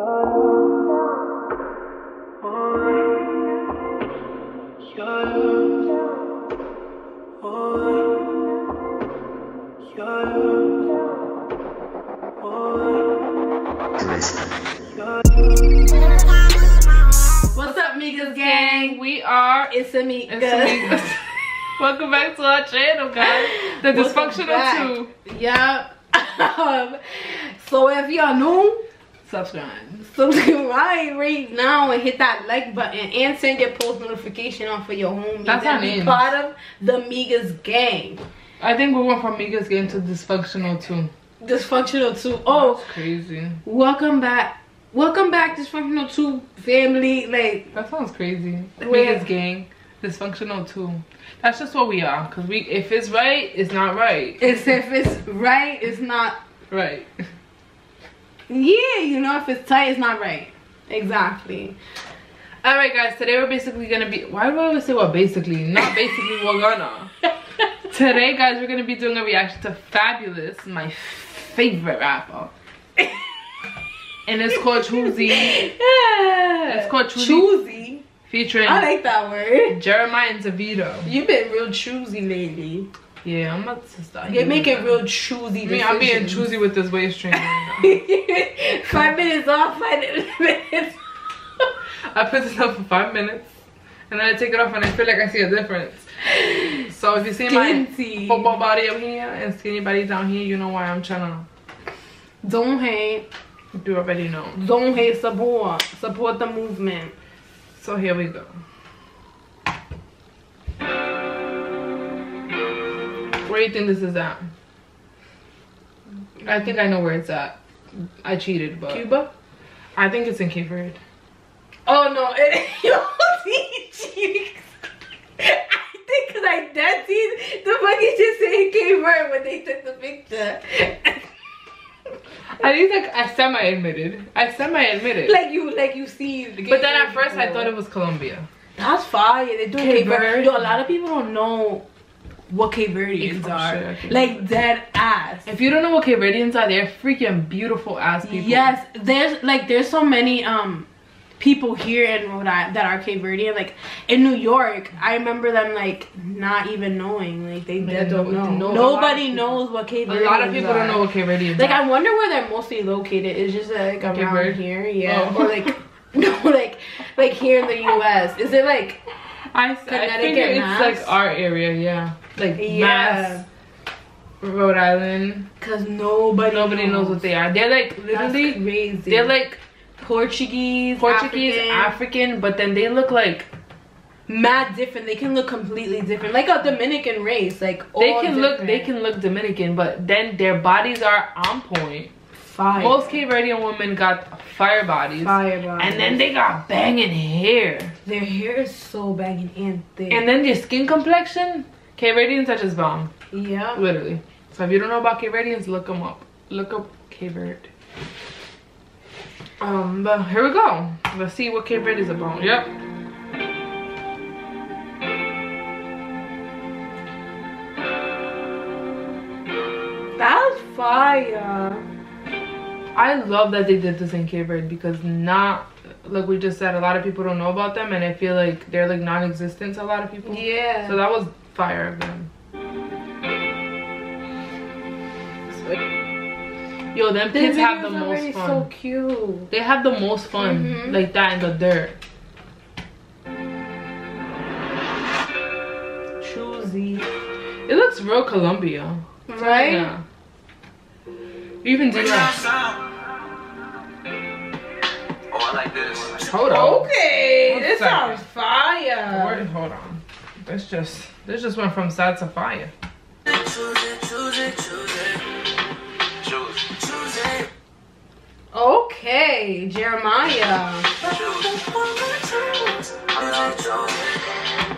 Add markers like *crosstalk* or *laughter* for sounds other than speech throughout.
What's up, Migas gang? We are. It's. It's Amika. *laughs* Welcome back to our channel, guys. The Welcome Dysfunctional 2. Yep. *laughs* Um, so if y'all new, Subscribe. subscribe *laughs* right right now and hit that like button and send your post notification on for your homies. That's and be part of the Migas gang. I think we went from Migas gang to Dysfunctional too. Dysfunctional too. Oh, That's crazy. welcome back. Welcome back, Dysfunctional 2 family. Like, That sounds crazy. Migas gang. Dysfunctional 2. That's just what we are. Because we, if it's right, it's not right. it's if it's right, it's not Right. *laughs* Yeah, you know, if it's tight, it's not right. Exactly. Alright, guys. Today we're basically going to be. Why do I always say well, basically? Not basically, we're gonna. *laughs* Today, guys, we're gonna be doing a reaction to Fabolous, my favorite rapper. *laughs* and it's called Choosy, Yeah. it's called choosy. choosy. featuring I like that word. Jeremih and Davido. You've been real choosy lately. Yeah, I'm about to start. You're using making that. real choosy I mean, I'm being choosy with this waist trainer. *laughs* five minutes off, five minutes. I put this up for five minutes, and then I take it off, and I feel like I see a difference. So if you see my football body up here and skinny body down here, you know why I'm trying to Don't hate. do already know. Don't hate. Support. Support the movement. So here we go. Where do you think this is at? I think I know where it's at. I cheated, but Cuba. I think it's in Cape Verde. Oh no, it *laughs* yo cheeks. I think because I dead seen the fucking just saying Cape Verde when they took the picture. At least like I semi admitted. I semi admitted. like you, like you see. The but then at first I thought it was Colombia. that's fire. They do Cape. Verde. Yo, a lot of people don't know what Cape Verdeans are. I like dead ass. If you don't know what Cape Verdeans are, they're freaking beautiful ass people. Yes, there's like there's so many um people here in Rhode Island that are Cape Verdean. Like in New York, I remember them like not even knowing. Like they dead don't no- know. no, a lot of Nobody knows what Cape A lot of people are. don't know what Cape Verdeans Like are. I wonder where they're mostly located. It's just like Cape around Verde? here, yeah, Oh. or like *laughs* *laughs* no, like like here in the U.S. Is it like I, I Connecticut, it's Mass? like our area, yeah. Like Yeah. Mass, Rhode Island. Cause nobody Nobody knows what they are. They're like That's literally, crazy. they're like Portuguese, Portuguese, African, African, but then they look like mad different. They can look completely different, like a Dominican race. Like they can look they can look Dominican, but then their bodies are on point. fire. Most Cape Verdean women got fire bodies, fire bodies. and then they got banging hair, their hair is so banging and thick. and then their skin complexion. Verdeans are just bomb, yeah, literally. So if you don't know about Cape Verdeans, look them up. Look up Verde. Um, but here we go. Let's see what Cape Verde is about. Yep. that's fire. I love that they did this in Cape Verde because not like we just said, a lot of people don't know about them, and I feel like they're like non-existent to a lot of people. Yeah. So that was fire of them. Yo, them the kids have the most fun. so cute. They have the most fun, Mhm. like that in the dirt. Choosy, It looks real Colombia. right? Yeah. Even do that. Oh, I like this. Hold on. Okay, One this second. sounds fire. Word, hold on. This just this just went from sad to fire. Choose *laughs* it, choose it, choose it. Choose, choose it. Okay, Jeremih. Choose. I'm not choosing.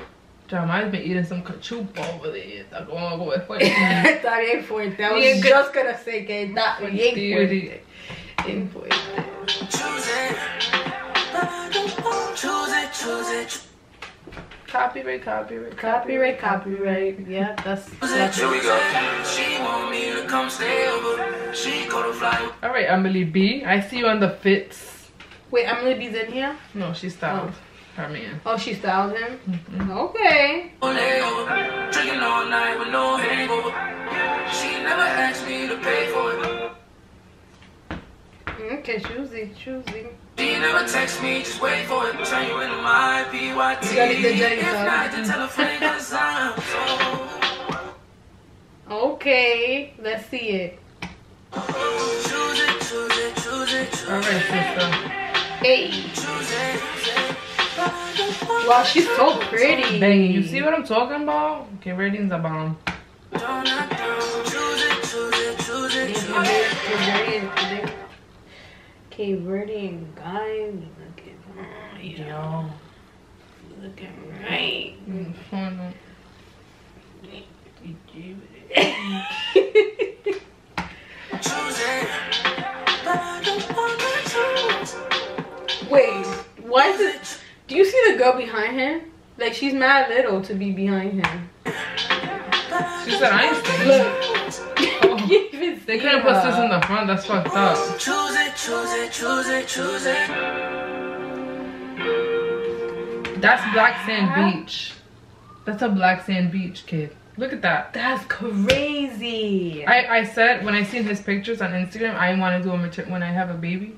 Jeremih's been eating some cachupa over there. Está como algo de fuerte. Está bien fuerte. I was Bien que- just gonna say que está bien Sí, fuerte. Bien fuerte. Choose it. Choose it, choose it. Copyright, copyright, Copyright, copyright. Yeah, that's that's Here we go. She want me to come stay over. She gonna fly. All right, Emily B. I see you on the fits. Wait, Emily B's in here? No, she styled her man. Oh, she styled him? Mhm. Okay. Drinking all night with no hangover. She never asked me to pay for it. Okay, choosy, choosy. She never text me, just wait for it. Turn you into my PYT. You gotta get Jenny If not, then tell a friend 'cause I'm so. Okay, let's see it. Choose it, choose it, choose it, choose All it, sister. Hey. choose it. Wow, she's so pretty. Dang, you see what I'm talking about? Okay, ratings are bomb. Don't not. Choose it, choose it, choose it, choose it. Cape Verdean, Cape Verdean guy, looking right, Yo. looking right. Mm, fun. Choose it. But I don't wanna choose. Wait, why is it? Do you see the girl behind him? Like she's mad little to be behind him. She said I ain't staying. Look, *laughs* you can't They couldn't put this in the front. That's fucked up. Choose it, choose it, choose it. That's Black Sand Beach. That's a Black Sand Beach kid. Look at that. That's crazy. I, I said when I seen his pictures on Instagram, I want to do a mater- when I have a baby,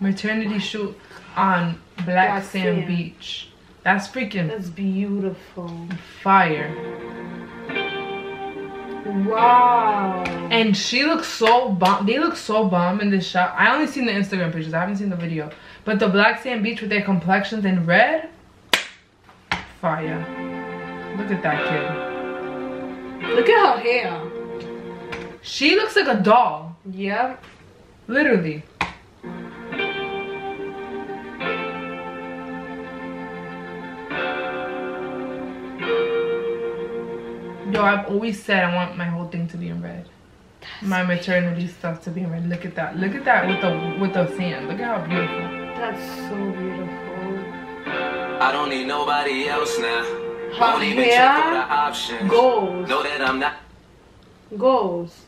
maternity shoot on Black, Black Sand, Sand. Beach. That's freaking That's beautiful. fire. Wow. And she looks so bomb. They look so bomb in this shot. I only seen the Instagram pictures. I haven't seen the video. But the Black Sand Beach with their complexions in red, fire. Look at that kid. Look at her hair. She looks like a doll. Yep. Literally. Yo, I've always said I want my whole thing to be in red. My maternity stuff to be in red. Look at that. Look at that with the with the sand. Look at how beautiful. That's so beautiful. I don't need nobody else now. Her Won't even check for the hair options. goes. Know that I'm not. Goals.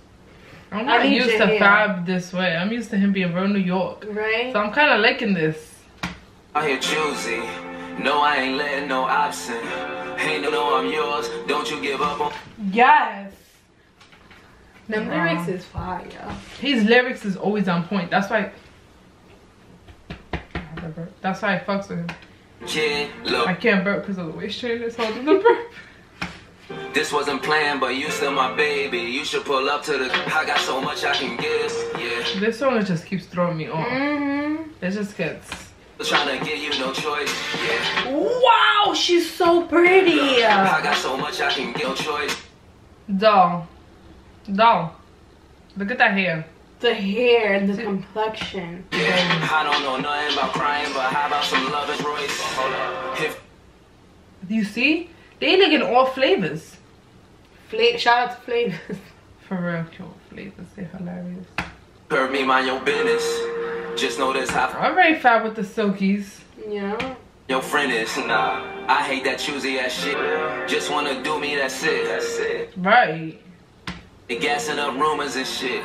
I'm not need used to hair. Fab this way. I'm used to him being real New York. Right? So I'm kind of liking this. out here choosy. No, I ain't letting no option. Ain't no, no, I'm yours. Don't you give up on. Yes. Them Wow. lyrics is fire. His lyrics is always on point. That's why. That's why I fucks with him. Kid, I can't burp because of the way straight is holding the burp. *laughs* this wasn't planned, but you still my baby. You should pull up to the. I got so much I can give. Yeah. This song just keeps throwing me off. Mm-hmm. It just gets. Trying to give you no choice. Yeah. Wow, she's so pretty. I got so much I can give no choice. Doll. Doll. Look at that hair. The hair, the complexion. Yeah. I don't know nothing about crying, but how about some love and Royce? Hold up. If You see? They like in all flavors. Fla- shout out to Flavors. For real, yo, flavors. They're hilarious. Hurt me, mind your business. Just know this how Alright, Fab with the silkies. Yeah. your friend is. Nah, I hate that choosy ass shit. Just wanna do me, that's it. That's it. Right. They gassing up rumors and shit.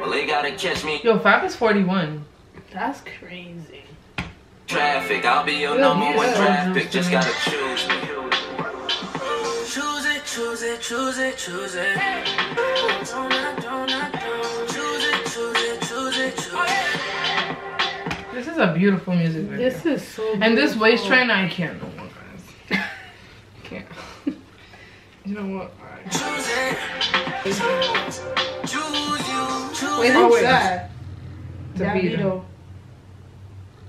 Well, they gotta catch me. Yo, Fab is 41. That's crazy. Traffic, I'll be your Yeah, number one draft pick. Just gotta choose me. Choose it, choose it, choose it, choose it. Don't I, don't I, don't. This is a beautiful music video. This is so and this beautiful. waist train, I can't no more, guys. *laughs* can't. *laughs* you know what? Alright. Choose it. Choose you. Choose Wait, Oh, who's wait. that? Davido. Davido.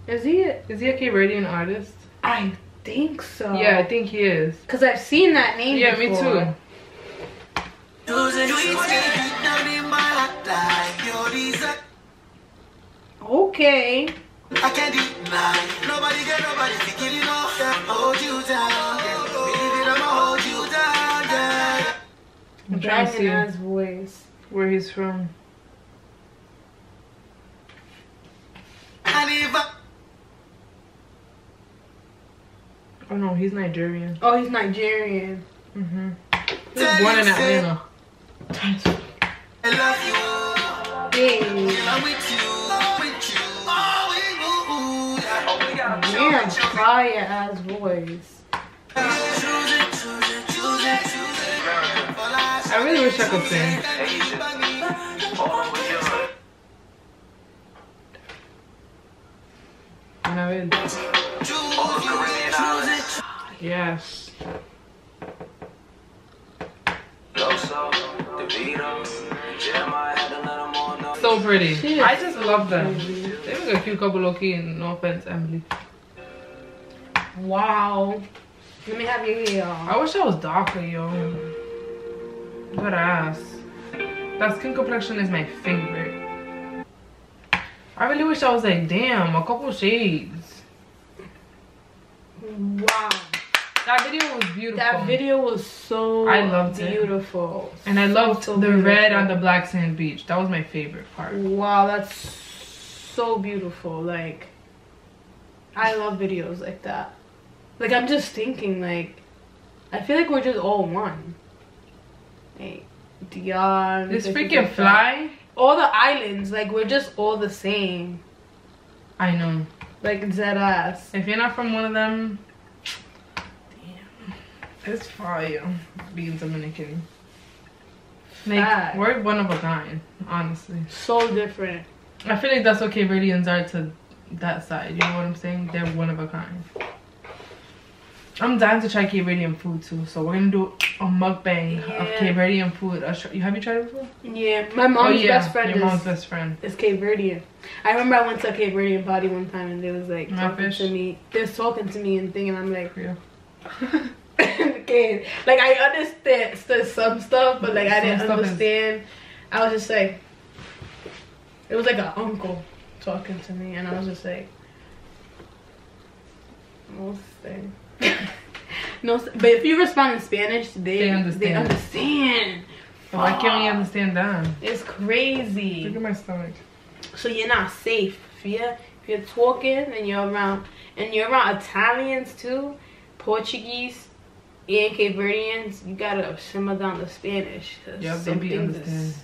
Is he? Is he a K-Radian artist? I think so. Yeah, I think he is. Cause I've seen that name. Yeah, me too. Choose it, choose it. Down in my heart, like your desire. Okay. I can't deny. Nobody get nobody to kill you know. Hold you down. Believe it, I'ma hold you down. Yeah. I'm trying to Banging see ass voice. where he's from. And if Oh no, he's Nigerian. Oh, he's Nigerian. Mm-hmm. He was born in Atlanta. love you, Hey. I'm with you, Damn, fire ass voice. I really wish I could sing. Asian. All over Europe. I will. All the Caribbean islands. Yes. Loso, DeVito, Jeremih had to let them all know. So pretty. I just love them. They look a cute couple and no offense, Emily. Wow. Let me have your ear. I wish I was darker, yo. Good ass. That skin complexion is my favorite. I really wish I was like, damn, a couple shades. Wow. That video was beautiful. That video was so I loved it. beautiful. And I loved So the beautiful. red on the black sand beach. That was my favorite part. Wow, that's so beautiful. Like, I love videos like that. Like, I'm just thinking, like, I feel like we're just all one. Like, Dion. This freaking fly. All the islands, like, we're just all the same. I know. Like, dead ass. If you're not from one of them, damn, it's fire being Dominican. Like Fact. we're one of a kind, honestly. So different. I feel like that's what Cape Verdeans are to that side. You know what I'm saying? They're one of a kind. I'm dying to try Cape Verdean food too, so we're gonna do a mukbang of Yeah. Cape Verdean food. Uh, you have you tried it before? Yeah, my mom's oh, best friend your is, mom's best friend. is Cape Verdean. I remember I went to a Cape Verdean party one time and they was like My talking fish. to me. They was talking to me and thinking I'm like, Yeah. *laughs* okay, like I understand st- some stuff, but like I didn't stuff is- understand. I was just like, it was like an uncle talking to me, and I was just like, no thing. No, but if you respond in Spanish, they They understand. They understand. But why can't we understand that? It's crazy. Look at my stomach. So you're not safe. If you're if you're talking and you're around and you're around Italians too, Portuguese, and Cape Verdeans, you gotta simmer down the Spanish. 'cause Yep, they some be things understand. is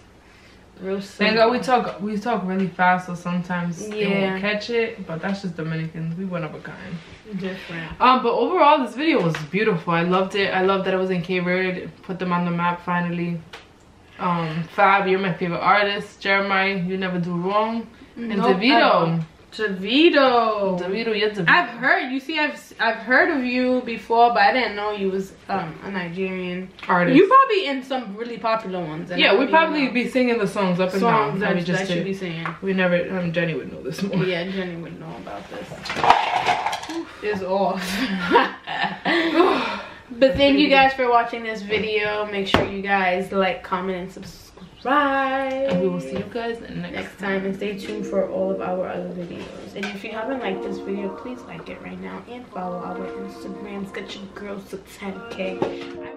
Real simple. We talk we talk really fast, so sometimes Yeah. won't catch it. But that's just Dominicans. We one of a kind. different. Um, but overall, this video was beautiful. I loved it. I loved that it was in Cape Verde. Put them on the map finally. Um, Fab, you're my favorite artist. Jeremih, you never do wrong. And Nope, DeVito, DeVito. DeVito, you're DeVito. I've heard you see I've I've heard of you before, but I didn't know you was um a Nigerian. artist. You probably in some really popular ones. yeah, we probably know. be singing the songs up and songs down. that, we just that should be singing. We never. Um, Jenny would know this more. Yeah, Jenny would know about this. It's off. *laughs* but thank you guys for watching this video. Make sure you guys like, comment, and subscribe. And we will see you guys next, next time and stay tuned for all of our other videos. And if you haven't liked this video, please like it right now and follow our Instagrams. Get your girls to 10k.